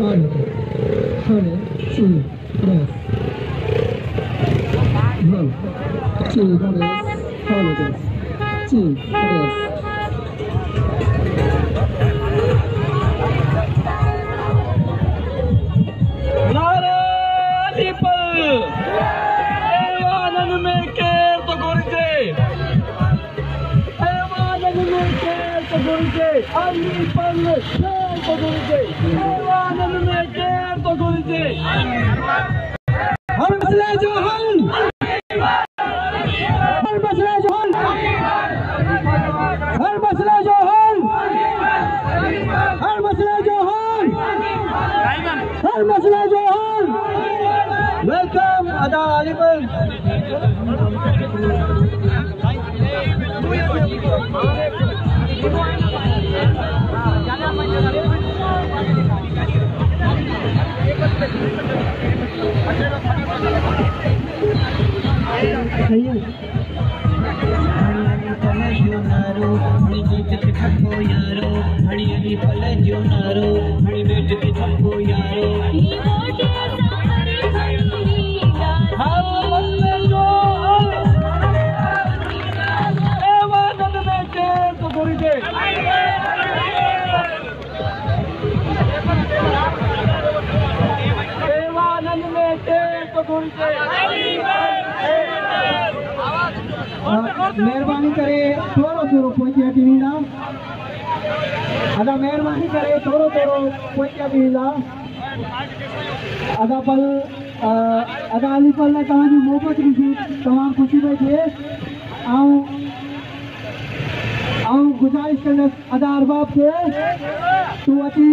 One, honey, two, breath. One, two, breath. Honey, breath. Two, breath. Andy Palmer. করেছে अगरि मेहरबानी करे थोरो थोरो बि अदा पल अदा अलीपल न तव्हांजी मोहबत ॾिसी तमामु ख़ुशी थो थिए ऐं गुज़ारिश कंदसि अदा अरबाबसि तूं अची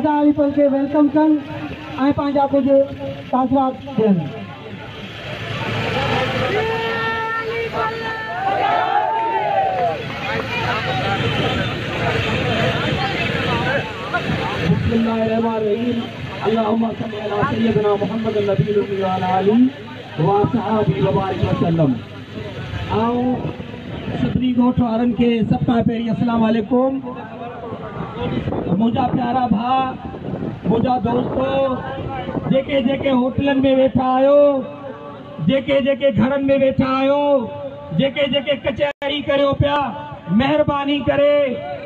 अदा पल खे वेलकम कनि ऐं पंहिंजा कुझु ताज़ा ॾियनि بسم اللہ اللہ اللہ الرحمن الرحیم اللہم صلی سیدنا محمد النبی رضی و و صحابی بارک آؤ وارن کے سب کا پیری علیکم مجھا مجھا پیارا بھا دوستو میںا پانی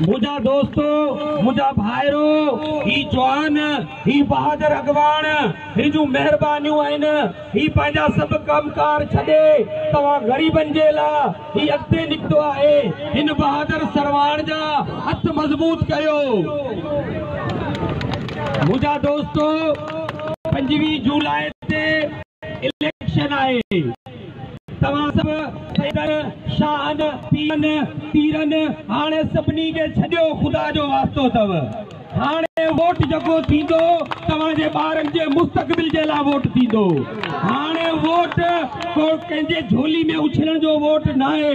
मुंहिंजा दोस्त मुंहिंजा भाहिरो ही चौहान ही बहादुरु अॻवाना सभु कमकार छॾे तव्हां ग़रीबनि जे जेला हीउ अॻिते निकतो आए इन बहादुर सरवान जा हथ मज़बूत कयो मुझा दोस्तों पंजवीह जुलाई ते इलेक्शन आए तव्हां सभु सभिनी खे छॾियो ख़ुदा जो वास्तो अथव हाणे वोट जेको थींदो तव्हांजे ॿारनि जे मुस्तक़बिल जे लाइ वोट थींदो हाणे वोट को कंहिंजे झोली में उछलण जो वोट न आहे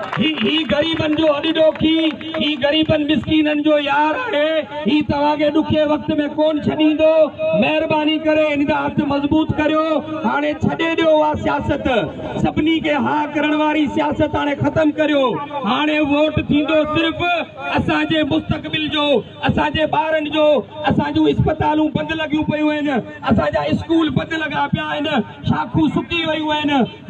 ही गरीबन जो अडिडोकी ही गरीबन मिसकीनन जो यार है ही तवागे दुखे वक्त में कौन छनी दो मेहरबानी करे इनका हाथ मजबूत करियो हाने छडे दियो वा सियासत सबनी के हां करण वाली सियासत हाने खत्म करियो हाने वोट थिंदो सिर्फ असा जे मुस्तकबिल जो असा जे बारन जो असा जो अस्पतालू बंद लगियो पयो है असा जा स्कूल बंद लगा पया है शाखू सुकी वई है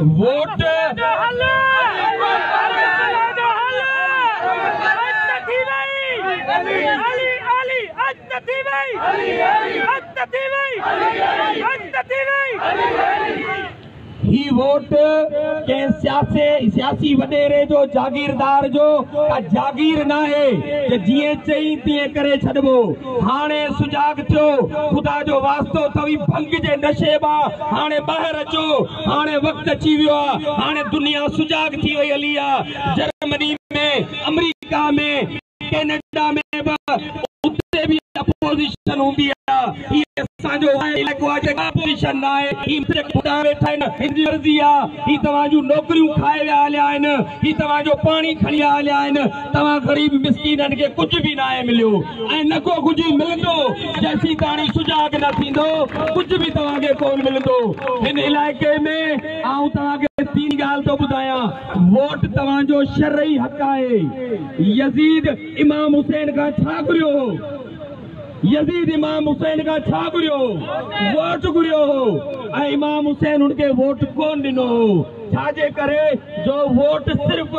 वोट अली अली अली अली अली अली अली अली अली अली अली अली अली अली है आहे जिए चई तिए करे छडबो हाणे सुजाग थयो ख़ुदा जो वास्तो भंग जे नशे मां अचो हाणे वक्त अची वियो आहे दुनिया सुजाग थी वई हली आहे जर्मनी में अमेरिका में कनाडा में बि सैन खां छा घुरियो यजीद इमाम हुसैन का छा घुरियो वोट घुरियो ऐं इमाम हुसैन उनके वोट कौन दिनो छाजे करे जो वोट सिर्फ़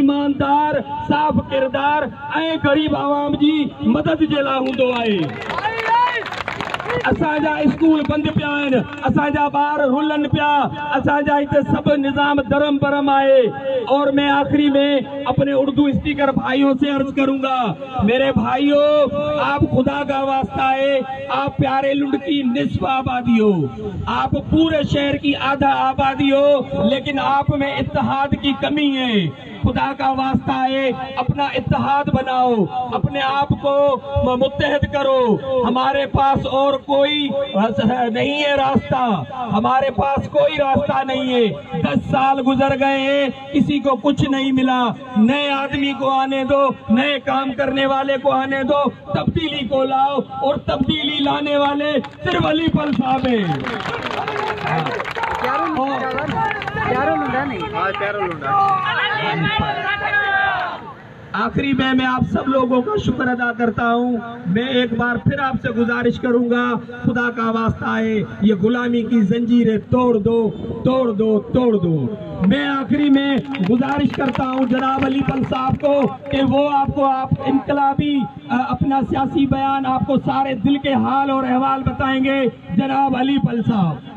ईमानदार साफ़ किरदार ए ग़रीब आवाम जी मदद जेला लाइ आए اساں جا اسکول بند پیا ہیں اساں جا بار رولن پیا اساں جا سب نظام درم برم آئے اور میں آخری میں اپنے اردو اسپیکر بھائیوں سے عرض کروں گا میرے بھائیوں آپ خدا کا واسطہ ہے آپ پیارے لنڈ کی نصف آبادی ہو آپ پورے شہر کی آدھا آبادی ہو لیکن آپ میں اتحاد کی کمی ہے خدا کا واسطہ ہے اپنا اتحاد بناؤ اپنے آپ کو متحد کرو ہمارے پاس اور کوئی نہیں ہے راستہ ہمارے پاس کوئی راستہ نہیں ہے دس سال گزر گئے ہیں کسی کو کچھ نہیں ملا نئے آدمی کو آنے دو نئے کام کرنے والے کو آنے دو تبدیلی کو لاؤ اور تبدیلی لانے والے صرف علی پل صاحب ہیں آخری میں میں آپ سب لوگوں کا شکر ادا کرتا ہوں میں ایک بار پھر آپ سے گزارش کروں گا خدا کا واسطہ ہے یہ غلامی کی زنجیریں توڑ دو توڑ دو توڑ دو میں آخری میں گزارش کرتا ہوں جناب علی پل صاحب کو کہ وہ آپ کو آپ انقلابی اپنا سیاسی بیان آپ کو سارے دل کے حال اور احوال بتائیں گے جناب علی پل صاحب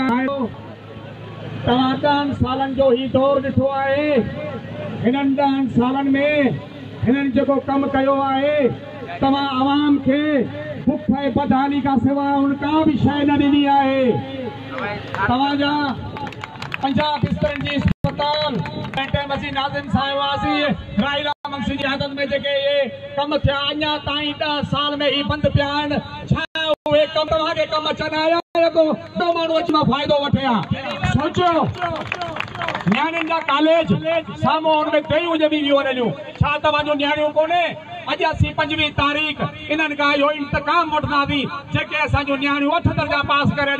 तव्हां ॾहनि सालनि जो कमु कयो आहे पंजवीह तारीख़ वठंदासीं जेके असांजा पास करे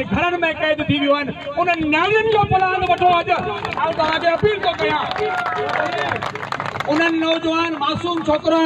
मासूम छोकिरा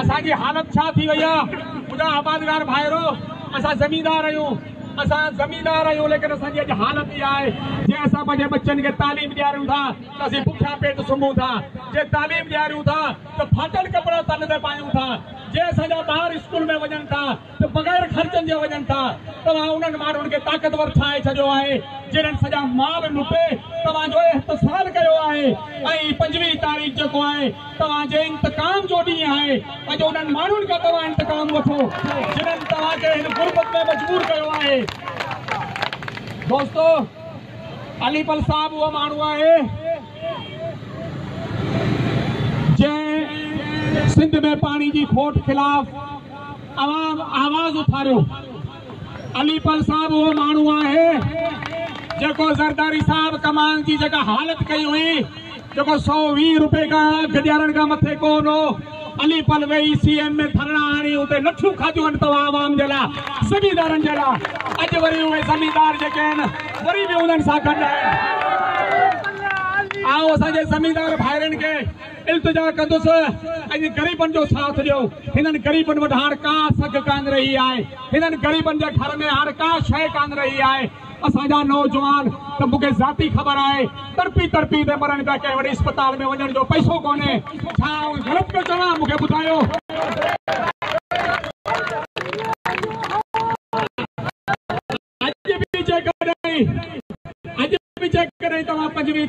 असांजी हालत छा थी वई आहे मुंहिंजा आबादगार भाइरो असां ज़मीनदार आहियूं असां ज़मीनदार आहियूं लेकिन असांजी अॼु हालत इहा आहे जे असां पंहिंजे बचनि खे तालीम ॾियारियूं था त असीं बुखिया पेट सुम्हूं था जे तालीम ॾियारियूं था त फाटल कपिड़ा तन ते पायूं था جي سجا باہر اسکول ۾ وڄن ٿا ته بغير خرچن جي وڄن ٿا تها انن مان ان کي طاقتور ٺايه چيو آهي جنن سجا مال لوپي تها جو احتساب ڪيو آهي ۽ 5 واري تاريخ جو آهي تها جي انتقام چودي آهي ۽ انن مانن کي تها انتقام وٺو جنن تها کي هن غربت ۾ مجبور ڪيو آهي دوستو علي सिंध में पानी जी खोट ख़िलाफ़ आवाज़ उथारियो अलीपल साहब वो मानू है जो जरदारी साहब कमान की जगह हालत कई हुई जो सौ वी रुपए का गॾियारनि का मथे कोन हो अलीपल वई सीएमा नथियूं खाधियूं ज़मीदार जेके आहिनि आऊं असांजे ज़मीदार भाहिरनि खे इंतिज़ारु कंदुसि ॾियो हिननि हाणे का सघ कान रही आहे हिननि ग़रीबनि जे घर में हाणे का शइ कान रही आहे असांजा नौजवान त मूंखे ज़ाती ख़बर आहे तड़पी तड़पी ते मरनि पिया कंहिं वरी अस्पताल में वञण जो पैसो कोन्हे पियो चवां तव्हां पंजवीह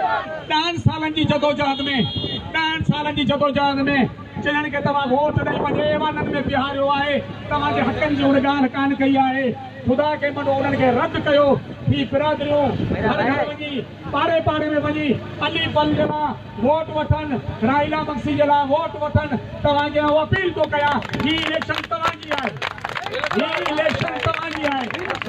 ॾहनि सालनि जी जदोजहद में ॾहनि सालनि जी जदोजहद में चइनि खे तव्हां वोट ॾेई पंहिंजे ऐवाननि में बीहारियो आहे तव्हांजे हक़नि जी उणगान कान कई आहे ख़ुदा खे मञो उन्हनि खे रद्द कयो ही बिरादरियूं पाड़े पाड़े में वञी अली पल जे लाइ वोट वठनि राइला बक्सी जे लाइ वोट वठनि तव्हांजे अपील थो कयां हीउ इलेक्शन तव्हांजी आहे हीउ इलेक्शन तव्हांजी आहे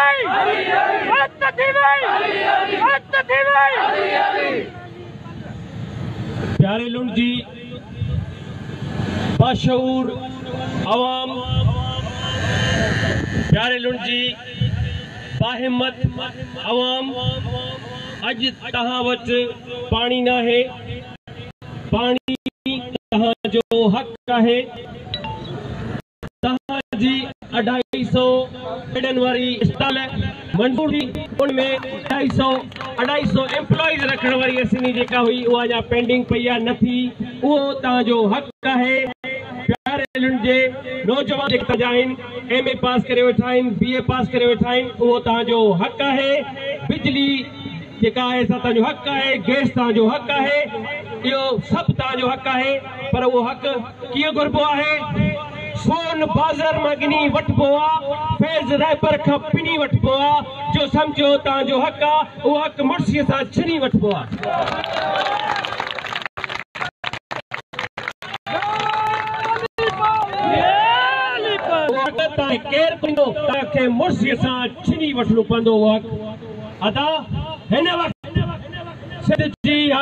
پیارے پیارے لنڈ لنڈ جی جی باشعور عوام جی، عوام باہمت اج تہاں وٹ پانی نہ ہے ہے پانی تہاں تہاں جو حق جی अढाई सौ एम्प्लॉई पेंडिंग पई आहे न थी उहो तव्हांजो वेठा आहिनि बीए पास करे वेठा आहिनि उहो तव्हांजो हक़ حق बिजली जेका आहे गैस तव्हांजो हक़ आहे इहो सभु तव्हांजो हक़ आहे पर उहो हक़ कीअं घुरबो आहे سون بازار مگني وٹبوآ فيض ريپر کا پني وٹبوآ جو سمجيو تا جو حقا او حق مرسي سان چني وٹبوآ یالے پر تا کير پندو پندو ادا وقت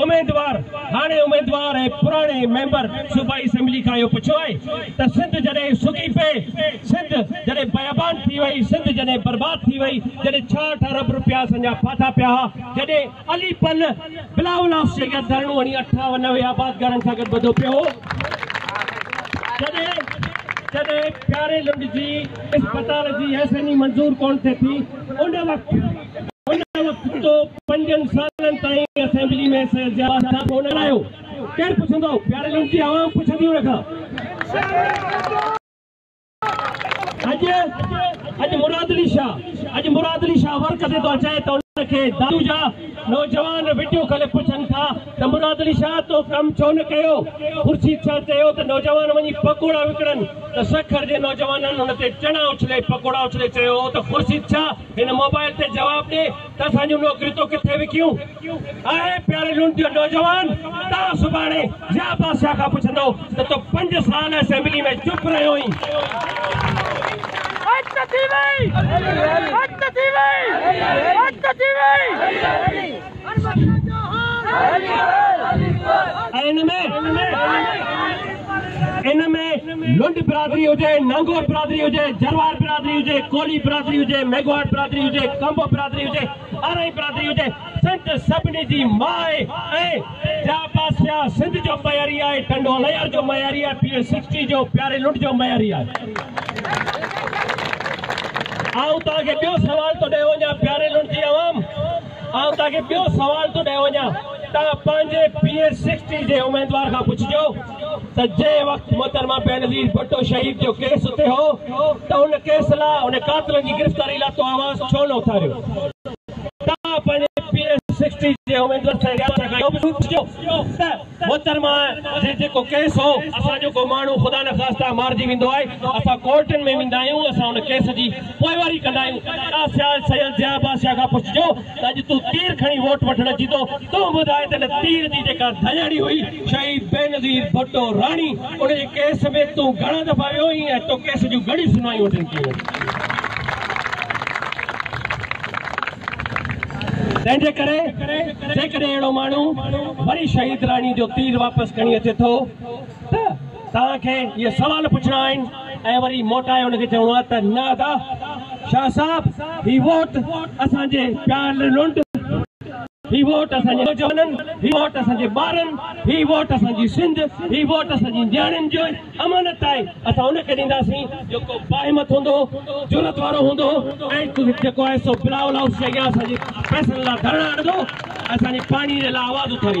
उमेदवार हाणे उमेदवार ऐं पुराणे मेंबर सूबाई असेंबली खां इहो पुछियो आहे त सिंध जॾहिं सुकी पए सिंध जॾहिं बयाबान थी वई सिंध जॾहिं बर्बाद थी वई जॾहिं छाहठि अरब रुपया असांजा फाथा पिया हुआ जॾहिं अली पल बिलाउ धरणो वञी अठावनवे आबाद घरनि सां गॾु ॿधो पियो हो प्यारे लंड जी अस्पताल जी एस एन ई मंज़ूर कोन थिए थी उन वक़्तु पंजनि सालनि ताईं असेंबली कयो तौजवान चणा पकोड़ा उछले चयो त ख़ुर्शी छा हिन मोबाइल ते जवाबु ॾेकरियूं ان میں لنڈ برادری ہو جائے ننگور برادری ہو جائے جروار برادری ہو جائے کولی برادری ہو جائے میگوار برادری ہو جائے کمبو برادری ہو جائے آرائی برادری ہو جائے سنت سبنی جی مائے اے جا پاس پیا سندھ جو میاری آئے ٹنڈو لیار جو میاری آئے پیر سکچی جو پیارے لنڈ جو میاری آئے आउ तव्हांखे ॿियो सवाल थो ॾेई वञा प्यारे लुंडी आवाम आउं तव्हांखे ॿियो सवाल थो ॾेई वञा तव्हां पंहिंजे पी एस सिक्सटी जे उमेदवार खां पुछिजो त जंहिं वक़्तु मोहतरमा पहिरीं भुटो शहीद जो केस उते हो त हुन केस लाइ हुन कातल जी गिरफ़्तारी लाइ तो आवाज़ छो न उथारियो तव्हां पंहिंजे पी एस सिक्सटी जे उमेदवार सां ॻाल्हि وترما ريت کو کیس هو اسا جو کو مانو خدا لخواستہ مارجي ويندو آهي اسا ڪورٽن ۾ ويندا آهيون اسا ان ڪيس جي پوئ واري ڪندايو آسيا سيال زياد باشا کي پڇجو ته ڄي تو تير خني ووٽ وٺڻ جيتو تو ٻڌاي ته تير جي ڄڪا ڌريڙي هئي شهيد بينظير ڀٽو راني انهن جي ڪيس ۾ تو گهڻا دفعا يوهي آهي تو ڪيس جو तंहिंजे करे जेकॾहिं अहिड़ो माण्हू वरी शहीद राणी जो तीर वापसि खणी अचे थो त तव्हांखे इहे सुवाल पुछणा आहिनि ऐं वरी मोटाए हुनखे चवणो आहे त न दा छा साहिब ही वोट असांजे प्यार प्यारु ही वोट असन जे जवानन ही वोट असन जे बारन ही वोट असन जी सिंध ही वोट असन जी जानन जो अमानत आए अस उन के दिंदा सी जो जुलत वारो होंदो ए तु जे को बिलाव ला उस जगह असन जी पैसा धरणा दो असन जी पानी रे आवाज उठाई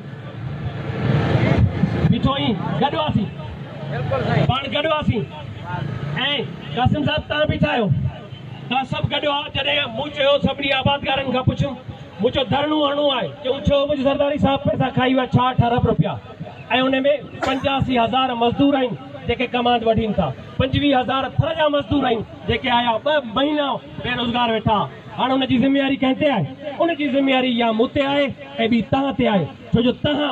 वेठा हाणेवारी कंहिं ते आहे छो जो तव्हां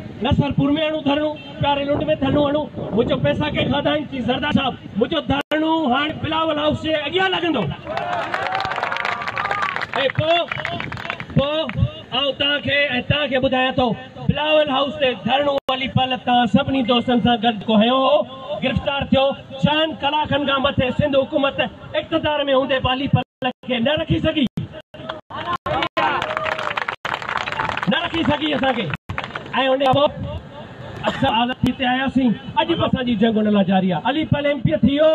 न सरपुर में हणूं धरणू प्यारे लुंड में धरणू हणूं मुंहिंजो पैसा कंहिं खाधा की सरदार साहब मुंहिंजो धरणू हाणे बिलावल हाउस जे अॻियां लॻंदो ऐं पोइ पोइ आउं तव्हांखे ऐं तव्हांखे ॿुधायां थो बिलावल हाउस ते धरणू वाली पल तव्हां सभिनी दोस्तनि सां गॾु को हयो गिरफ़्तार थियो छहनि कलाकनि खां मथे सिंध हुकूमत इक़्तदार में हूंदे पाली पल खे न रखी सघी न रखी सघी असांखे ऐं हुनजी एमपीअ थी वियो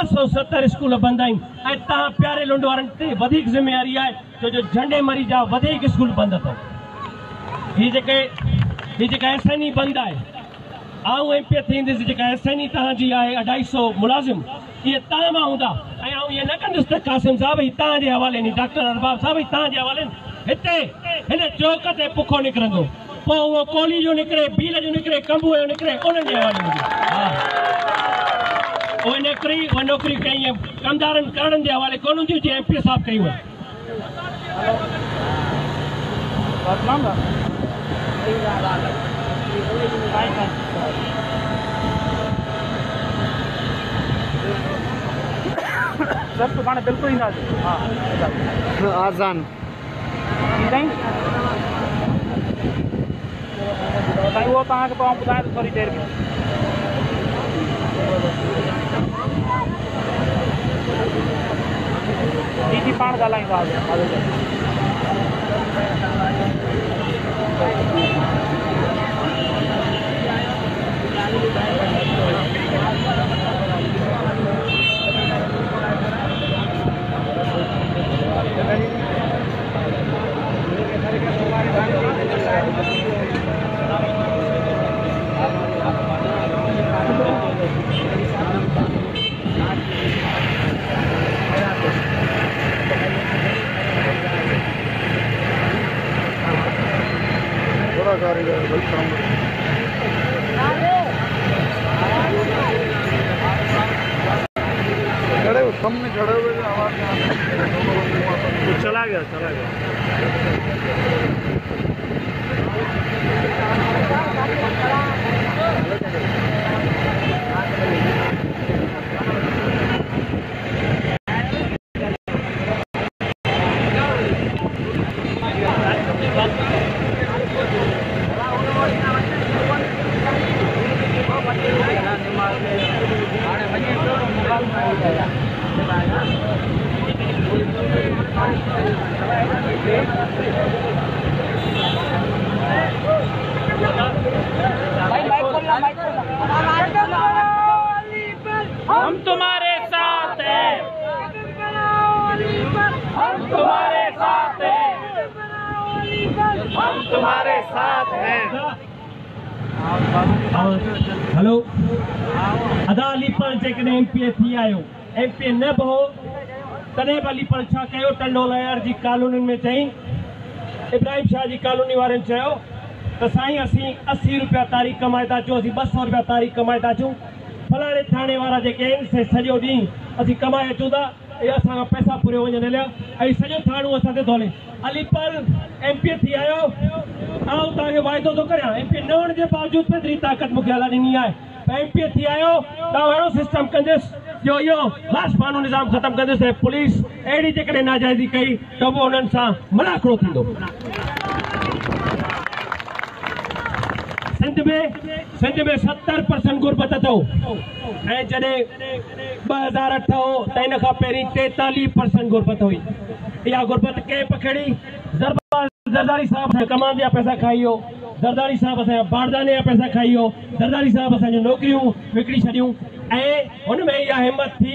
ॿ सौ सतरि स्कूल बंदि आहिनि ऐं तव्हां प्यारे लुंड वारनि ते वधीक ज़िम्मेवारी आहे छो जो झंडे मरीज़ा वधीक स्कूल बंदि अथऊं हीअ जेके एस एन ई बंदि आहे आऊं एमपीअ आहे अढाई सौ मुलाज़िम इहे तव्हां मां हूंदा न कंदुसि کبوکی ہاں۔ ایم پی بالکل وہ تی دیر میں پائیو Gracias. हेलो एमपी आयो बि न बहो तने अलीपाल छा कयो टंडोल जी कॉलोनी में चई इब्राहिम शाह जी कॉलोनी वारनि चयो त साईं तारीख़ कमाए था अचूं ॿ सौ रुपया तारीख़ कमाए था अचूं फलाणे थाने वारा जेके आहिनि सॼो ॾींहुं असीं कमाए अचूं था असां पैसा पूरो वञनि हलियो ऐं सॼो हले अलीपाल एमपीए थी आयो वायदों तो थो करियां एमपीए न हुअण जे बावजूदि ताक़त मूंखे हल ॾिनी आहे थी आयो सिस्टम कंदुसि जो इहो माण्हू ख़तमु कंदुसि ऐं पुलिस अहिड़ी जेकॾहिं नाजाइज़ी कई त पोइ हुननि सां ॿ हज़ार अठ हो त हिन खां पहिरीं तेसेंट गुर्बत हुई इहा गुरबत कंहिं पखेड़ी कमान जा पैसा खाई ज़रदारी साहब साहिब बारदाने जा पैसा खाई हुओ दरदारी साहिब असांजी नौकरियूं विकणी छॾियूं ऐं हुनमें इहा हिमत थी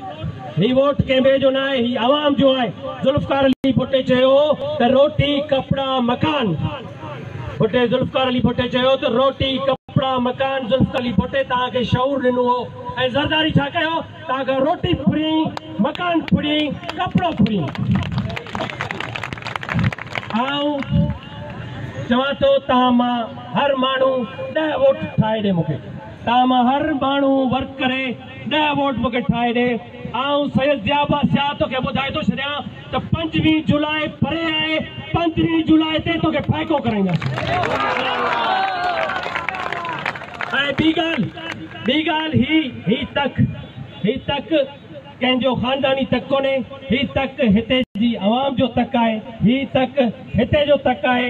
ہی ووٹ کے میں جو نہ ہے ہی عوام جو آئے ظلفکار علی بھٹے چاہے ہو تو روٹی کپڑا مکان بھٹے ظلفکار علی بھٹے چاہے ہو تو روٹی کپڑا مکان ظلفکار علی بھٹے تاہاں کے شعور رنو ہو اے زرداری چاہ کہے ہو تاہاں مکان پھری کپڑا پھری آؤں چواتو تاہاں ماں ہر مانو دے ووٹ تھائے دے مکے تاہاں ماں ہر مانو ورک کرے آؤں سید تو تو تو پنجویں پنجویں پرے آئے تے پنجو جلائی پندو فائق کرو خاندانی تک کوم جو تک ہی تک ہے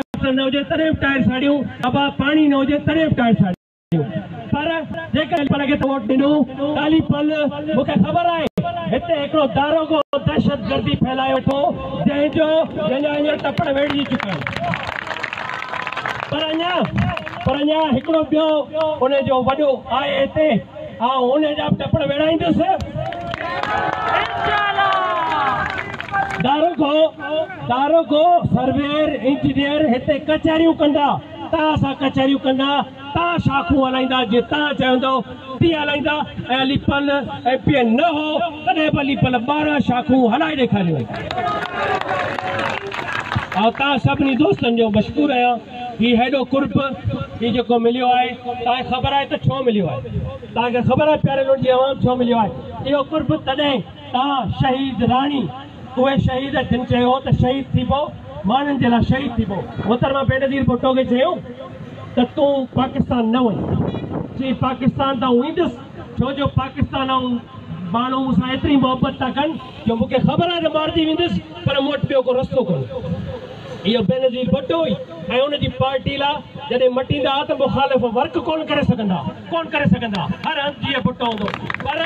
बासण न हुजे तॾहिं बि टायर साड़ियूं बाबा पाणी न हुजे तॾहिं बि टायर साड़ियूं पर जेकॾहिं वोट ॾिनो ॻाल्हि पल मूंखे ख़बर आहे हिते हिकिड़ो दारोगो दहशतगर्दी फैलाए वेठो जंहिंजो जंहिंजा हींअर टपड़ वेड़ी चुका पर अञा पर अञा हिकिड़ो ॿियो उनजो वॾो आहे हिते ऐं उनजा टपड़ वेड़ाईंदुसि तारुखो तारुखो सर्वेयर इंजीनियर हिते कचहरियूं कंदा तव्हां असां कचहरियूं कंदा तव्हां शाखूं हलाईंदा जीअं तव्हां चवंदो तीअं हलाईंदा ऐं लिपल ऐं पी एन न हो तॾहिं बि लिपल ॿारहं शाखूं हलाए ॾेखारियूं आहिनि ऐं तव्हां सभिनी दोस्तनि जो मशहूरु आहियां हीउ हेॾो कुर्ब हीउ जेको मिलियो आहे तव्हांखे ख़बर आहे त छो मिलियो आहे तव्हांखे ख़बर आहे प्यारे लोन जी छो मिलियो आहे इहो कुर्ब तॾहिं उहे शहीद चयो त शहीद थी पियो माण्हुनि जे लाइ शहीद थी वियो उहो त मां बेनजीर भुटो खे चयऊं त तूं पाकिस्तान न वञ चई पाकिस्तान त वेंदुसि छो जो पाकिस्तान ऐं माण्हू मूं सां एतिरी मोहबत था कनि जो मूंखे ख़बर आहे त मारिजी वेंदुसि पर मूं वटि पियो को रस्तो कोन इहो बेनजीर भुटो हुई ऐं हुनजी पार्टी लाइ जॾहिं मटींदा त मुखालिफ़ वर्क कोन करे सघंदा कोन करे सघंदा हर हंधु जीअं भुटो हूंदो पर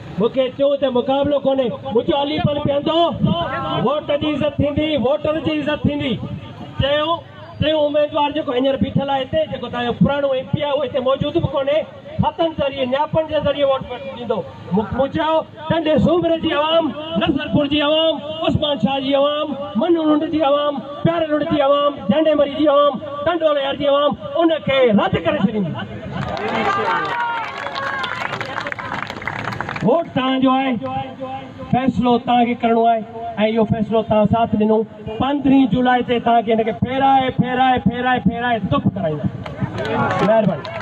मूंखे चयूं मुक़ाबिलो कोन्हे चयो टियों उमेदवार जेको हींअर बीठल आहे हिते जेको एम पी आहे मौजूदु बि कोन्हे नियापनि जे ज़रिए सूमर जी जी आवाम जींडेमरी रद्द करे छॾींदी वोट तव्हांजो आहे फ़ैसिलो तव्हांखे करिणो आहे ऐं इहो फ़ैसिलो तव्हां साथ ॾिनो पंद्रहीं जुलाई ते तव्हांखे हिनखे फेराए फेराए फेराए फेराए दुख कराईंदा महिरबानी